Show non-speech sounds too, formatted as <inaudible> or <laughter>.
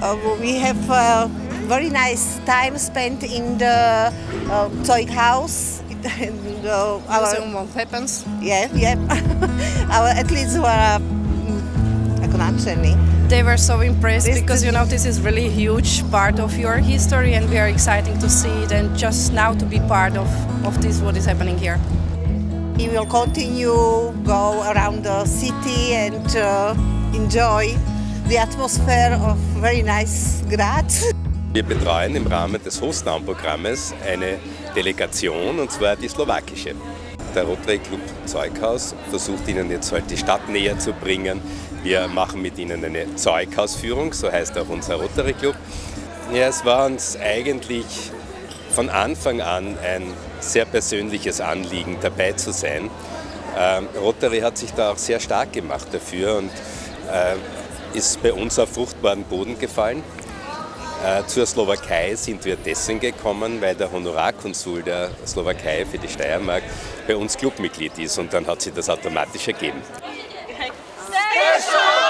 Uh, we have a very nice time spent in the uh, house. <laughs> And, uh, our, of Weapons. yeah, yeah. <laughs> our athletes were mm. They were so impressed This- because you know this is really a huge part of your history and we are excited to see it and just now to be part of, of this what is happening here. We will continue go around the city and uh, enjoy the atmosphere of very nice Graz. Wir betreuen im Rahmen des Hostdown-Programmes eine Delegation, und zwar die slowakische. Der Rotary Club Zeughaus versucht Ihnen jetzt halt die Stadt näher zu bringen. Wir machen mit Ihnen eine Zeughausführung, so heißt auch unser Rotary Club. Ja, es war uns eigentlich von Anfang an ein sehr persönliches Anliegen, dabei zu sein. Ähm, Rotary hat sich da auch sehr stark gemacht dafür und äh, ist bei uns auf fruchtbaren Boden gefallen. Äh, zur Slowakei sind wir deswegen gekommen, weil der Honorarkonsul der Slowakei für die Steiermark bei uns Clubmitglied ist und dann hat sich das automatisch ergeben. Sehr schön.